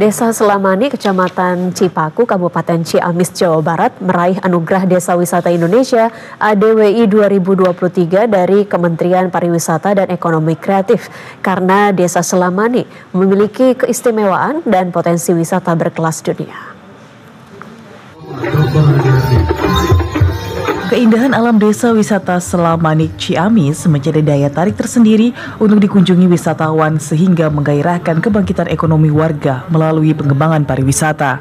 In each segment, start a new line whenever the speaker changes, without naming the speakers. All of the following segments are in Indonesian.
Desa Selamani, Kecamatan Cipaku, Kabupaten Ciamis, Jawa Barat meraih Anugerah Desa Wisata Indonesia ADWI 2023 dari Kementerian Pariwisata dan Ekonomi Kreatif karena Desa Selamani memiliki keistimewaan dan potensi wisata berkelas dunia.
Keindahan alam desa wisata Selamanik Ciamis menjadi daya tarik tersendiri untuk dikunjungi wisatawan sehingga menggairahkan kebangkitan ekonomi warga melalui pengembangan pariwisata.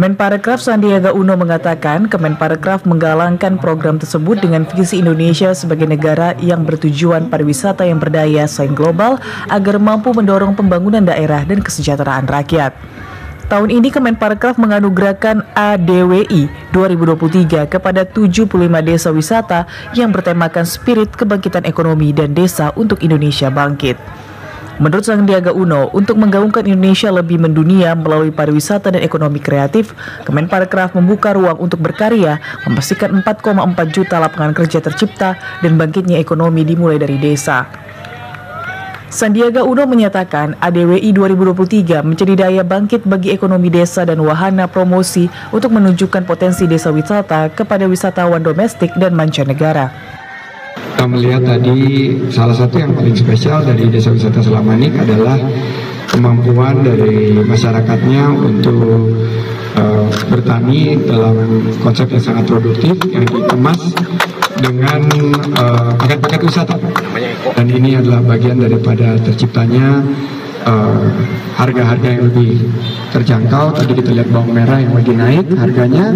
Menparekraf Sandiaga Uno mengatakan Kemenparekraf menggalangkan program tersebut dengan visi Indonesia sebagai negara yang bertujuan pariwisata yang berdaya saing global agar mampu mendorong pembangunan daerah dan kesejahteraan rakyat. Tahun ini Kemenparekraf menganugerahkan ADWI 2023 kepada 75 desa wisata yang bertemakan spirit kebangkitan ekonomi dan desa untuk Indonesia bangkit. Menurut Sandiaga Uno, untuk menggaungkan Indonesia lebih mendunia melalui pariwisata dan ekonomi kreatif, Kemenparekraf membuka ruang untuk berkarya, memastikan 4,4 juta lapangan kerja tercipta dan bangkitnya ekonomi dimulai dari desa. Sandiaga Uno menyatakan ADWI 2023 menjadi daya bangkit bagi ekonomi desa dan wahana promosi untuk menunjukkan potensi desa wisata kepada wisatawan domestik dan mancanegara.
Kita melihat tadi salah satu yang paling spesial dari desa wisata Selamanik adalah kemampuan dari masyarakatnya untuk uh, bertani dalam konsep yang sangat produktif yang dikemas dengan eh, paket-paket uh, wisata dan ini adalah bagian daripada terciptanya eh, harga-harga uh, yang lebih terjangkau. Tadi kita lihat bawang merah yang lagi naik harganya.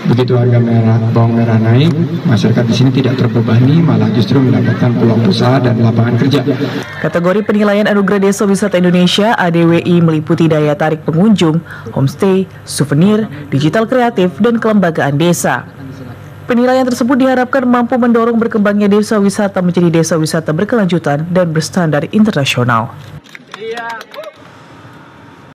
Begitu harga merah bawang merah naik masyarakat di sini tidak terbebani malah justru mendapatkan peluang usaha dan lapangan kerja.
Kategori penilaian Anugerah Desa Wisata Indonesia ADWI meliputi daya tarik pengunjung, homestay, souvenir, digital kreatif, dan kelembagaan desa. Penilaian tersebut diharapkan mampu mendorong berkembangnya desa wisata menjadi desa wisata berkelanjutan dan berstandar internasional. Iya.